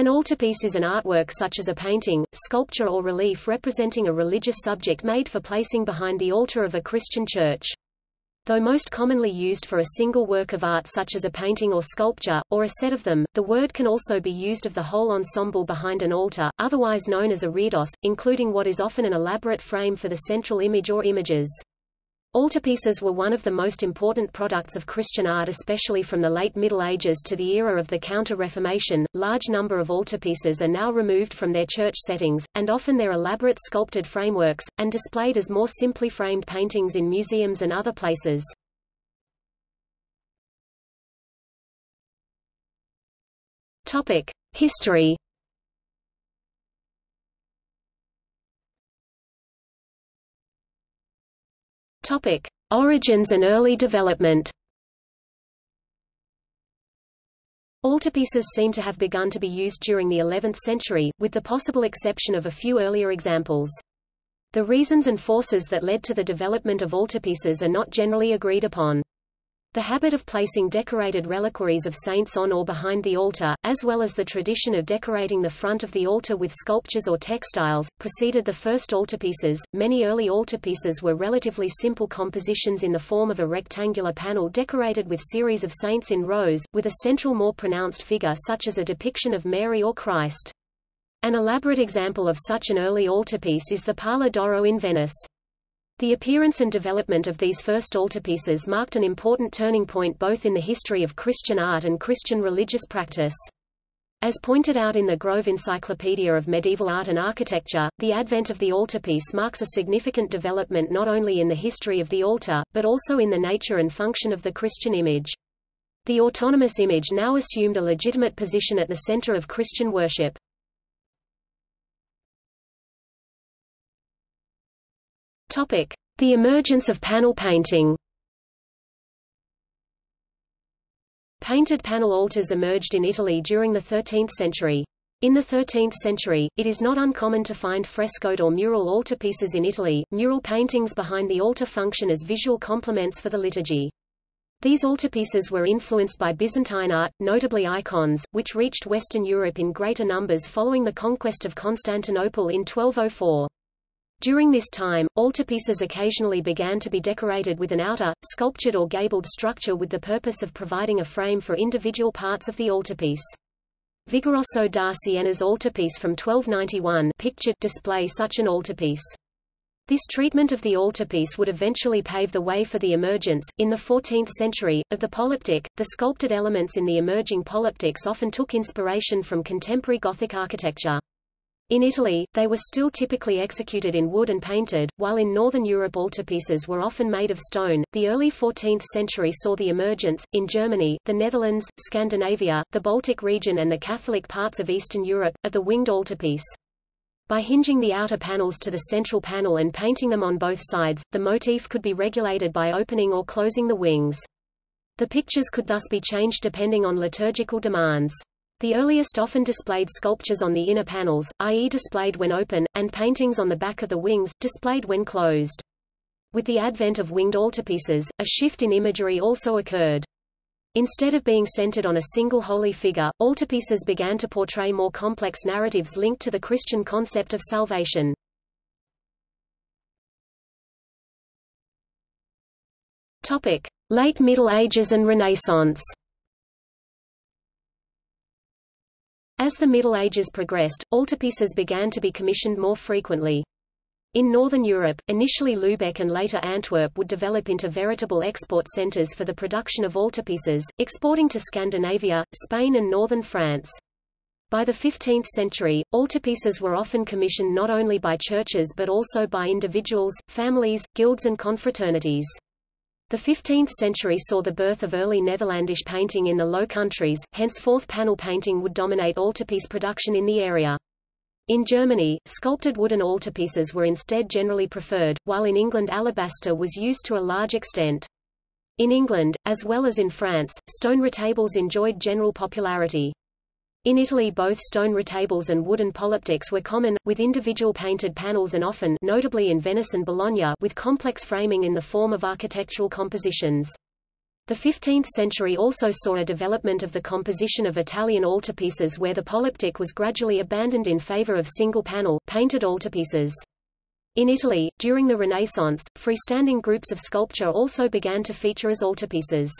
An altarpiece is an artwork such as a painting, sculpture or relief representing a religious subject made for placing behind the altar of a Christian church. Though most commonly used for a single work of art such as a painting or sculpture, or a set of them, the word can also be used of the whole ensemble behind an altar, otherwise known as a reredos, including what is often an elaborate frame for the central image or images. Altarpieces were one of the most important products of Christian art especially from the late Middle Ages to the era of the Counter-Reformation. Large number of altarpieces are now removed from their church settings, and often their elaborate sculpted frameworks, and displayed as more simply framed paintings in museums and other places. History Topic: Origins and early development. Altarpieces seem to have begun to be used during the 11th century, with the possible exception of a few earlier examples. The reasons and forces that led to the development of altarpieces are not generally agreed upon. The habit of placing decorated reliquaries of saints on or behind the altar, as well as the tradition of decorating the front of the altar with sculptures or textiles, preceded the first altarpieces. Many early altarpieces were relatively simple compositions in the form of a rectangular panel decorated with series of saints in rows, with a central more pronounced figure such as a depiction of Mary or Christ. An elaborate example of such an early altarpiece is the Pala d'Oro in Venice. The appearance and development of these first altarpieces marked an important turning point both in the history of Christian art and Christian religious practice. As pointed out in the Grove Encyclopedia of Medieval Art and Architecture, the advent of the altarpiece marks a significant development not only in the history of the altar, but also in the nature and function of the Christian image. The autonomous image now assumed a legitimate position at the center of Christian worship. Topic: The emergence of panel painting. Painted panel altars emerged in Italy during the 13th century. In the 13th century, it is not uncommon to find frescoed or mural altarpieces in Italy. Mural paintings behind the altar function as visual complements for the liturgy. These altarpieces were influenced by Byzantine art, notably icons, which reached Western Europe in greater numbers following the conquest of Constantinople in 1204. During this time, altarpieces occasionally began to be decorated with an outer, sculptured or gabled structure with the purpose of providing a frame for individual parts of the altarpiece. Vigoroso da Siena's altarpiece from 1291 pictured display such an altarpiece. This treatment of the altarpiece would eventually pave the way for the emergence, in the 14th century, of the polyptych. The sculpted elements in the emerging polyptychs often took inspiration from contemporary Gothic architecture. In Italy, they were still typically executed in wood and painted, while in Northern Europe altarpieces were often made of stone. The early 14th century saw the emergence, in Germany, the Netherlands, Scandinavia, the Baltic region and the Catholic parts of Eastern Europe, of the winged altarpiece. By hinging the outer panels to the central panel and painting them on both sides, the motif could be regulated by opening or closing the wings. The pictures could thus be changed depending on liturgical demands. The earliest often displayed sculptures on the inner panels, i.e. displayed when open, and paintings on the back of the wings, displayed when closed. With the advent of winged altarpieces, a shift in imagery also occurred. Instead of being centered on a single holy figure, altarpieces began to portray more complex narratives linked to the Christian concept of salvation. Late Middle Ages and Renaissance. As the Middle Ages progressed, altarpieces began to be commissioned more frequently. In Northern Europe, initially Lübeck and later Antwerp would develop into veritable export centers for the production of altarpieces, exporting to Scandinavia, Spain and northern France. By the 15th century, altarpieces were often commissioned not only by churches but also by individuals, families, guilds and confraternities. The 15th century saw the birth of early Netherlandish painting in the Low Countries, henceforth panel painting would dominate altarpiece production in the area. In Germany, sculpted wooden altarpieces were instead generally preferred, while in England alabaster was used to a large extent. In England, as well as in France, stone retables enjoyed general popularity. In Italy both stone retables and wooden polyptychs were common, with individual painted panels and often notably in Venice and Bologna with complex framing in the form of architectural compositions. The 15th century also saw a development of the composition of Italian altarpieces where the polyptych was gradually abandoned in favor of single-panel, painted altarpieces. In Italy, during the Renaissance, freestanding groups of sculpture also began to feature as altarpieces.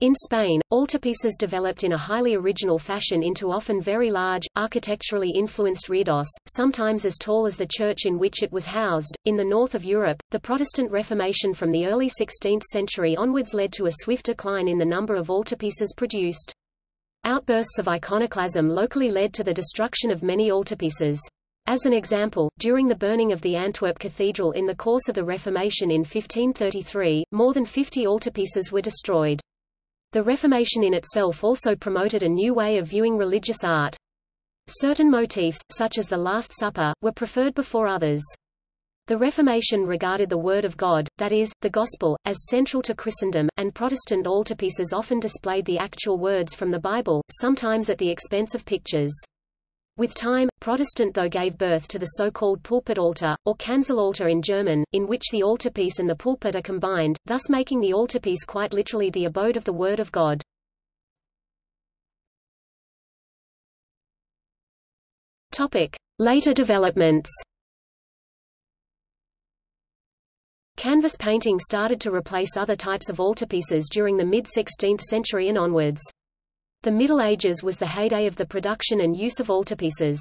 In Spain, altarpieces developed in a highly original fashion into often very large, architecturally influenced reredos, sometimes as tall as the church in which it was housed. In the north of Europe, the Protestant Reformation from the early 16th century onwards led to a swift decline in the number of altarpieces produced. Outbursts of iconoclasm locally led to the destruction of many altarpieces. As an example, during the burning of the Antwerp Cathedral in the course of the Reformation in 1533, more than 50 altarpieces were destroyed. The Reformation in itself also promoted a new way of viewing religious art. Certain motifs, such as the Last Supper, were preferred before others. The Reformation regarded the Word of God, that is, the Gospel, as central to Christendom, and Protestant altarpieces often displayed the actual words from the Bible, sometimes at the expense of pictures. With time, Protestant though gave birth to the so-called pulpit altar, or Kanzel altar in German, in which the altarpiece and the pulpit are combined, thus making the altarpiece quite literally the abode of the Word of God. Topic. Later developments Canvas painting started to replace other types of altarpieces during the mid-16th century and onwards. The Middle Ages was the heyday of the production and use of altarpieces.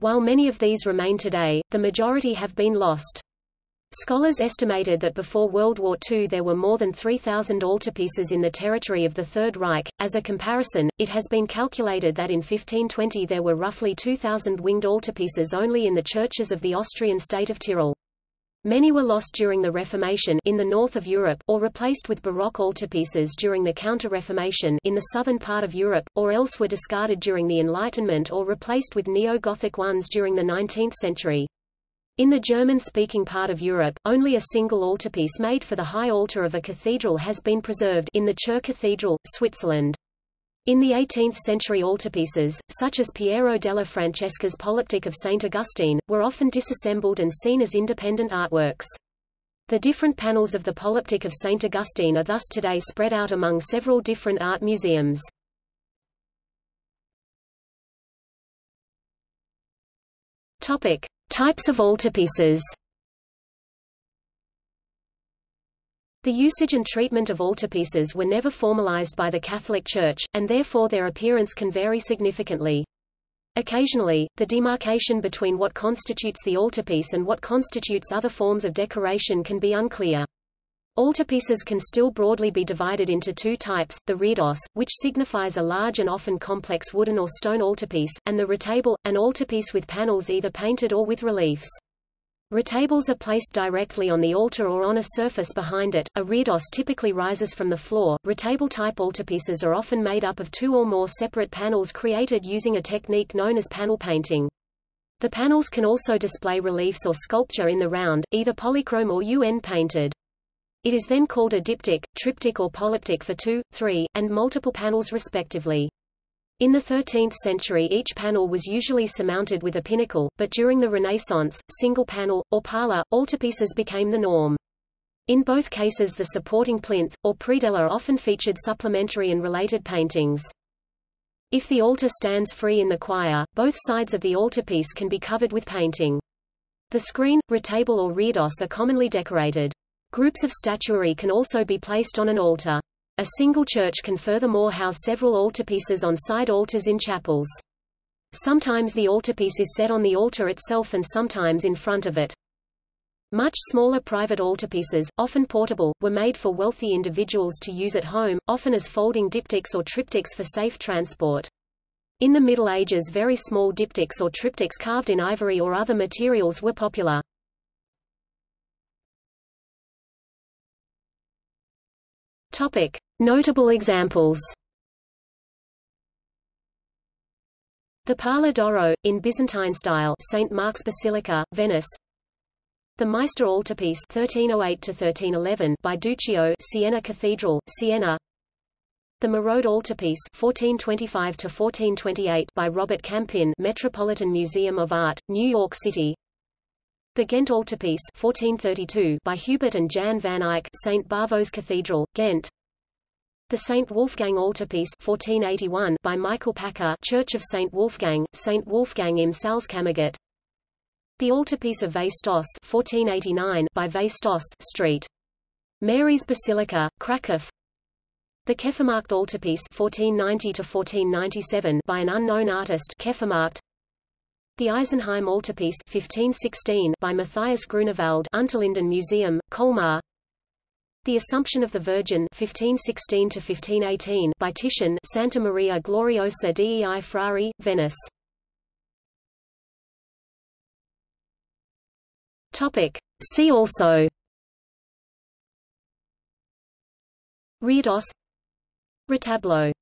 While many of these remain today, the majority have been lost. Scholars estimated that before World War II there were more than 3,000 altarpieces in the territory of the Third Reich. As a comparison, it has been calculated that in 1520 there were roughly 2,000 winged altarpieces only in the churches of the Austrian state of Tyrol. Many were lost during the Reformation in the north of Europe, or replaced with Baroque altarpieces during the Counter-Reformation in the southern part of Europe, or else were discarded during the Enlightenment or replaced with Neo-Gothic ones during the 19th century. In the German-speaking part of Europe, only a single altarpiece made for the high altar of a cathedral has been preserved in the Chur Cathedral, Switzerland. In the 18th-century altarpieces, such as Piero della Francesca's Polyptych of St. Augustine, were often disassembled and seen as independent artworks. The different panels of the Polyptych of St. Augustine are thus today spread out among several different art museums. Topic. Types of altarpieces The usage and treatment of altarpieces were never formalized by the Catholic Church, and therefore their appearance can vary significantly. Occasionally, the demarcation between what constitutes the altarpiece and what constitutes other forms of decoration can be unclear. Altarpieces can still broadly be divided into two types, the reredos, which signifies a large and often complex wooden or stone altarpiece, and the retable, an altarpiece with panels either painted or with reliefs. Retables are placed directly on the altar or on a surface behind it. A reredos typically rises from the floor. Retable-type altarpieces are often made up of two or more separate panels created using a technique known as panel painting. The panels can also display reliefs or sculpture in the round, either polychrome or UN painted. It is then called a diptych, triptych or polyptych for two, three, and multiple panels respectively. In the 13th century each panel was usually surmounted with a pinnacle, but during the Renaissance, single panel, or pala, altarpieces became the norm. In both cases the supporting plinth, or predella often featured supplementary and related paintings. If the altar stands free in the choir, both sides of the altarpiece can be covered with painting. The screen, retable or reredos are commonly decorated. Groups of statuary can also be placed on an altar. A single church can furthermore house several altarpieces on side altars in chapels. Sometimes the altarpiece is set on the altar itself and sometimes in front of it. Much smaller private altarpieces, often portable, were made for wealthy individuals to use at home, often as folding diptychs or triptychs for safe transport. In the Middle Ages very small diptychs or triptychs carved in ivory or other materials were popular. Topic. Notable examples The Pala d'Oro, in Byzantine style St. Mark's Basilica, Venice The Maestà altarpiece 1308 by Duccio Siena Cathedral, Siena The Merode altarpiece 1425 by Robert Campin Metropolitan Museum of Art, New York City the Ghent Altarpiece 1432 by Hubert and Jan van Eyck St. Bavo's Cathedral, Ghent The St. Wolfgang Altarpiece 1481 by Michael Pacher Church of St. Wolfgang, St. Wolfgang im Salzkammergut The Altarpiece of Veit Stoss 1489 by Veit Stoss Street. Mary's Basilica, Kraków The Kefermarkt Altarpiece 1490 by an unknown artist Kefermarkt the Isenheim Altarpiece 1516 by Matthias Grunewald Unterlinden Museum, Colmar the Assumption of the Virgin 1516 to 1518 by Titian Santa Maria Gloriosa dei Frari, Venice. Topic. See also Reredos Retableau